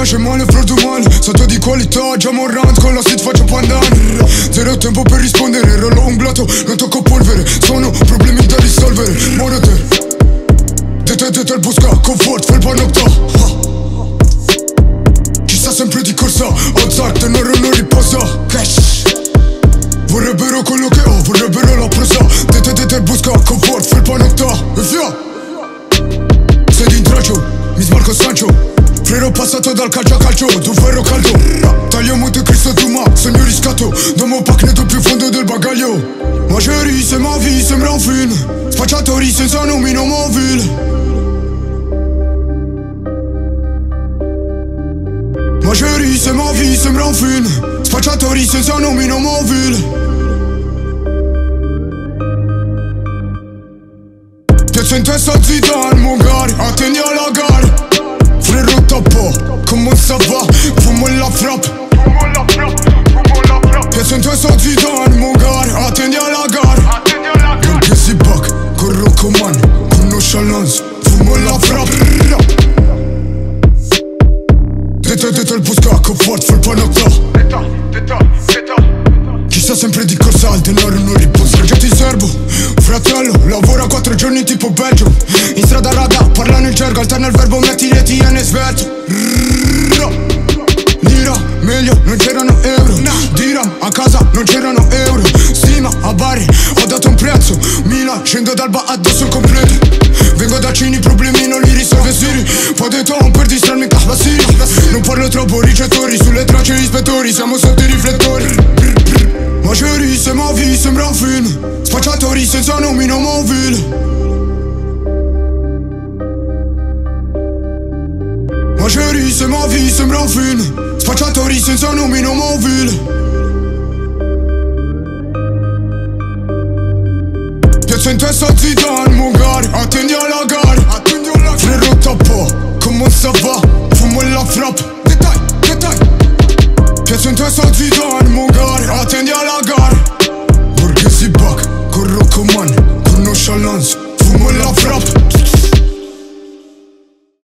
nasce male, fra domani Sotto di qualità, già morrant Con la street faccio pandani Zero tempo per rispondere Rollo un blato, non tocco polvere. Sono problemi da risolvere. Morate Dete, dete il busca, comfort, Chi sta sempre di corsa Alzar, tenere non riposa. Cash. Vorrebbero quello che ho, vorrebbero la prosa. Dete, dete busca, comfort, fai il panocta E via. Sei di intraccio, mi sbarco Sancho Pero pásate dal calcio a calcio, tu ferro caldo Tagliamo di cresta duma, sogno riscatto Non mi pacneto più fondo del bagaglio Macerii se mavi, sembra un film Spacciatori senza nomino mobile Macerii se ma mavi, sembra un film Spacciatori senza nomino mobile Piață în testa ți dar mugari Atendia la gar. Pas, comment ça va Fumo la frappe in testa Zidane, mon gars Attendi alla gara Anche si back, corro coman Con nonchalance, fumo la frappe Dete, dete il buscacco, forte, fai il panocchio Chissà sempre di cosa al denaro non riposa. Già ti servo, fratello Lavora quattro giorni tipo Belgio. In strada raga, parla nel gergo Alterna il verbo, metti TN svelto Lira, meglio, non c'erano euro. Diram, a casa non c'erano euro. Stima, a Bari, ho dato un prezzo. Mila, scendo dal ba addosso completo. Vengo da Cini, problemi non li risolve Siri. Po' de ton per distrarmi la Siri Non parlo troppo, ricettori Sulle tracce ispettori, siamo sotto i riflettori. Ma chérie, c'est ma sembra un film. Spacciatori senza nomino mobile Ma Lingerie, c'est ma vie, c'est un film Spacciatori senza nomi non mobile Io sento essa zidane, magari Attendi alla gare, attendi alla gare. Frère tappo, oh, comment ça va? Fumo la frappe, détail, détail. Io sento essa zidane, magari Attendi alla gare. Borghese back, corro command Con nonchalance, fumo la frappe.